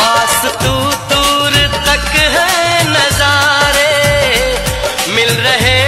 पास तू दूर तक है नजारे मिल रहे